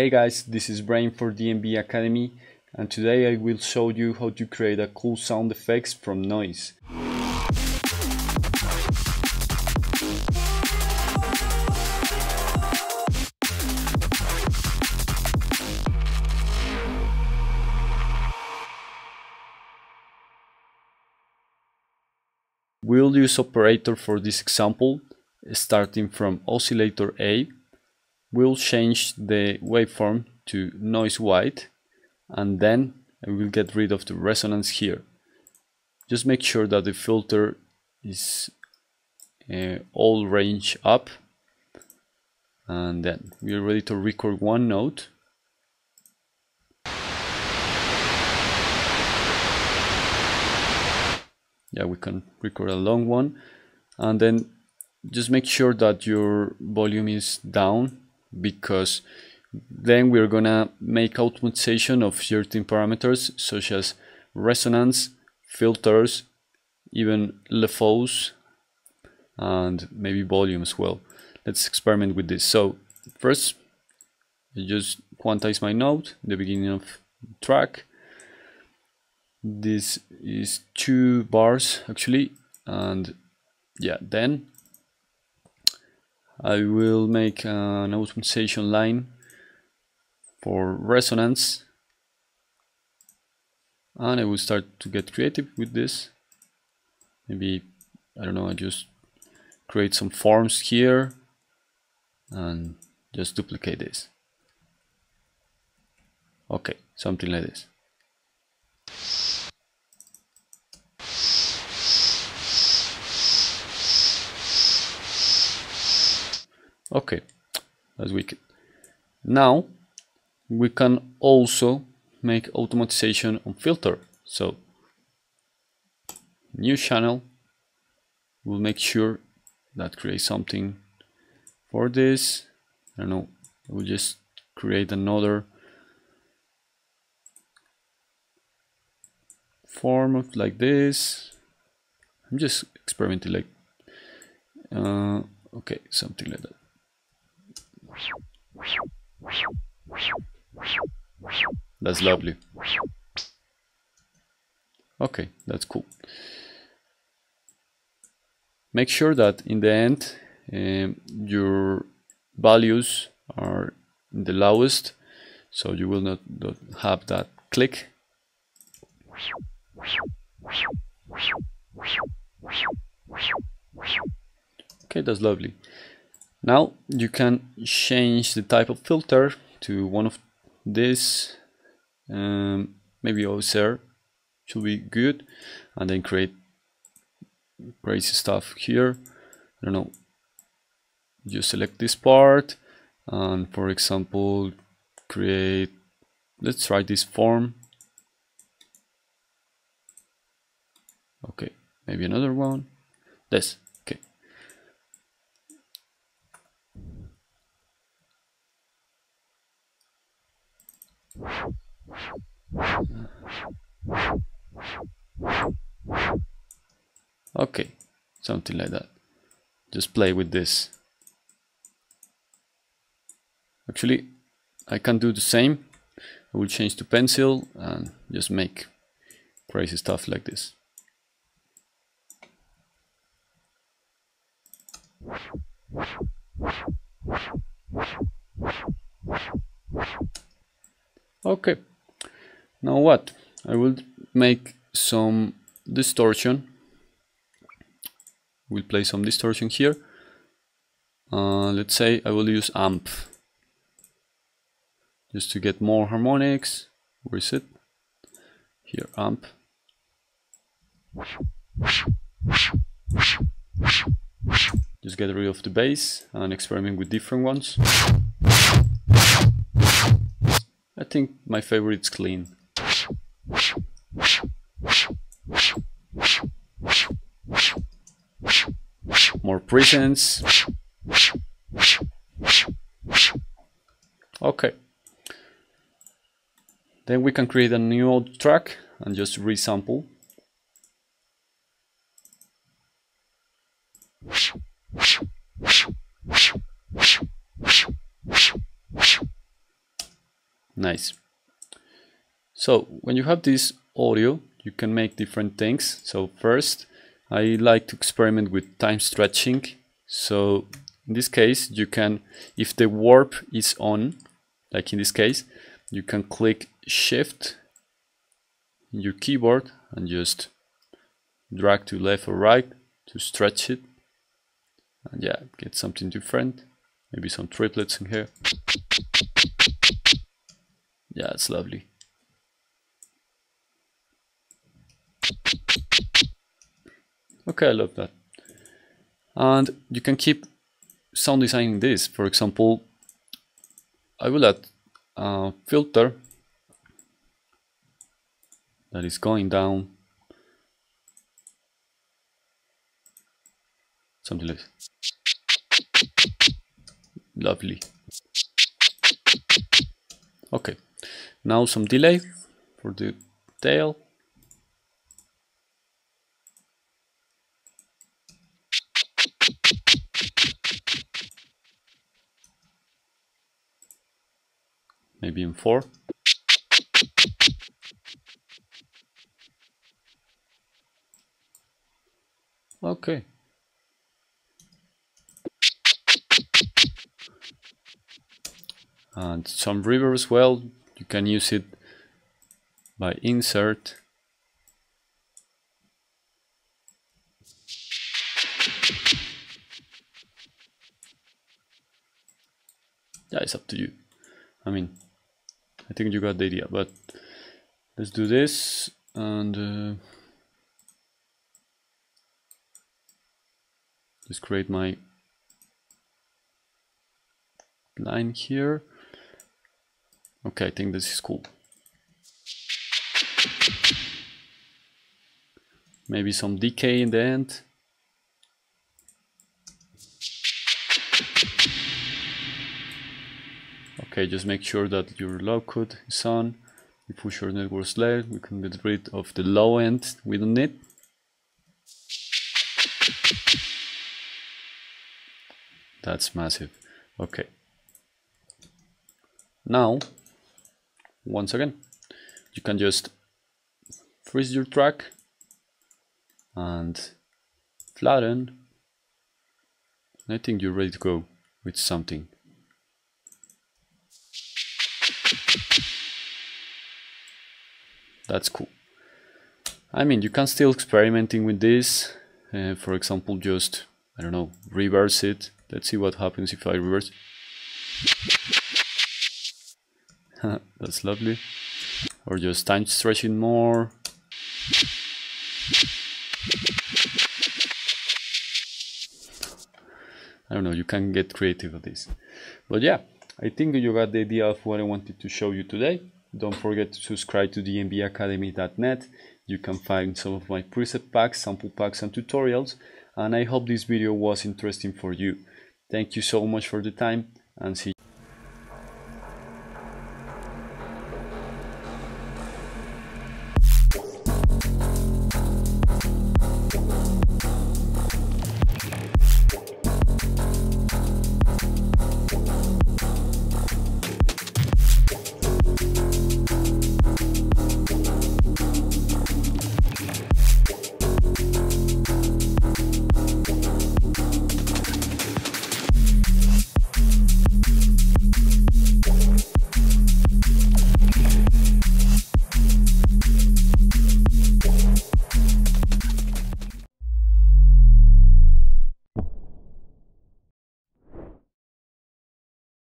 Hey guys, this is Brain for DNB Academy and today I will show you how to create a cool sound effects from noise. We'll use operator for this example, starting from oscillator A. We'll change the waveform to noise white, and then I will get rid of the resonance here. Just make sure that the filter is uh, all range up, and then we're ready to record one note. yeah we can record a long one and then just make sure that your volume is down because then we're gonna make optimization of certain parameters such as resonance filters even LFOs and maybe volume as well. Let's experiment with this. So first I just quantize my note the beginning of track. This is two bars actually and yeah then I will make an optimization line for resonance. And I will start to get creative with this. Maybe I don't know I just create some forms here and just duplicate this. Okay something like this okay that's wicked. Now we can also make automatization on filter. So new channel we'll make sure that create something for this. I don't know we'll just create another form like this. I'm just experimenting like uh, okay something like that that's lovely. Okay, that's cool. Make sure that in the end um, your values are the lowest so you will not, not have that click. Okay, that's lovely. Now you can change the type of filter to one of this, um, maybe OSR should be good, and then create crazy stuff here. I don't know. You select this part, and for example, create. Let's try this form. Okay, maybe another one. This. Okay, something like that. Just play with this. Actually, I can do the same. I will change to pencil and just make crazy stuff like this. Okay, now what? I will make some distortion. We'll play some distortion here. Uh, let's say I will use amp just to get more harmonics. Where is it? Here, amp. Just get rid of the bass and experiment with different ones. I think my favorite is clean. More presence. Okay. Then we can create a new track and just resample. Nice. So when you have this audio you can make different things. So first I like to experiment with time stretching. So in this case you can if the warp is on like in this case you can click shift in your keyboard and just drag to left or right to stretch it. And yeah get something different. Maybe some triplets in here yeah it's lovely. Okay I love that. And you can keep sound designing this. For example I will add a filter that is going down. Something like this. lovely. Okay now some delay for the tail. Maybe in 4 okay. And some reverb as well you can use it by insert. Yeah it's up to you. I mean I think you got the idea but let's do this and uh, just create my line here okay I think this is cool. Maybe some decay in the end. Okay just make sure that your low cut is on. You push your network layer we can get rid of the low end we don't need that's massive. Okay. Now once again. You can just freeze your track and flatten. I think you're ready to go with something. That's cool. I mean you can still experimenting with this uh, for example just I don't know reverse it. Let's see what happens if I reverse that's lovely or just time stretching more I don't know you can get creative with this but yeah I think you got the idea of what I wanted to show you today don't forget to subscribe to dnbacademy.net. You can find some of my preset packs, sample packs and tutorials. And I hope this video was interesting for you. Thank you so much for the time and see you.